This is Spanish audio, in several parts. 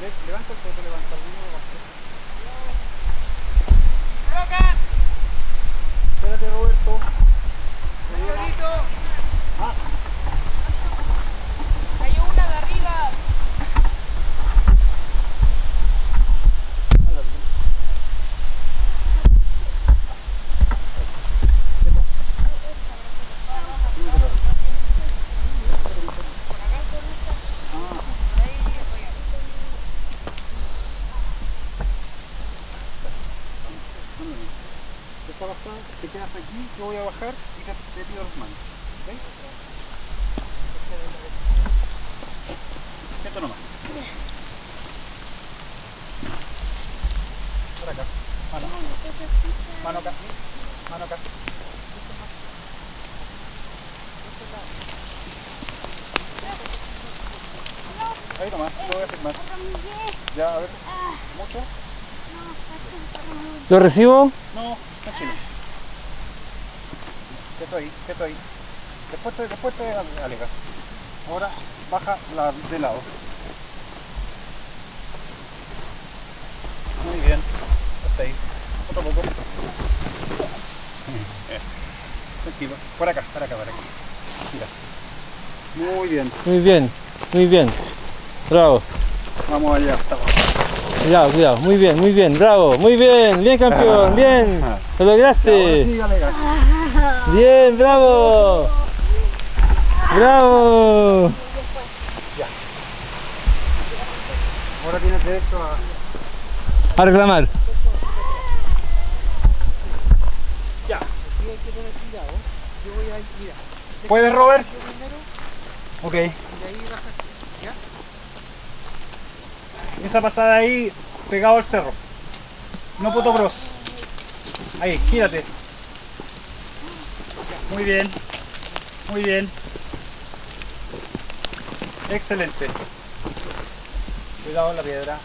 levanta el foto, levanta. ¿Qué está pasando? Te quedas aquí, yo voy a bajar y te, te pido las manos. ¿Ok? Esto nomás. Por acá. Mano. Mano acá. Mano acá. Ahí nomás, lo voy a firmar. Ya, a ver. ¿Mucho? ¿Lo recibo? No. Quieto ahí, quieto ahí. Después te, después te alegas. Ahora baja la de lado. Muy bien. Hasta ahí. Otro poco. Tranquilo. Por acá, por acá, por acá. Mira. Muy bien. Muy bien, muy bien. Bravo. Vamos allá. Abajo. Cuidado, cuidado. Muy bien, muy bien. Bravo. Muy bien. Bien, campeón. Bien. Lo Ahora sí, lograste. Bien, bravo. Bravo. Ahora tienes derecho a. A reclamar. ¿Puedes, Robert? Ok. Esa pasada ahí, pegado al cerro. No puto bros. Ahí, gírate. Muy bien. Muy bien. Excelente. Cuidado en la piedra.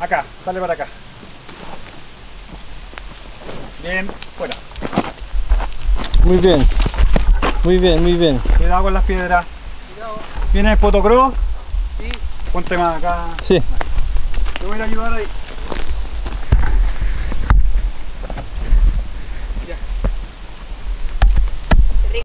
Acá, sale para acá. Bien, fuera. Muy bien. Muy bien, muy bien. Cuidado con las piedras. ¿Viene el potocro? Sí. Ponte más acá. Sí. Te voy a ayudar ahí.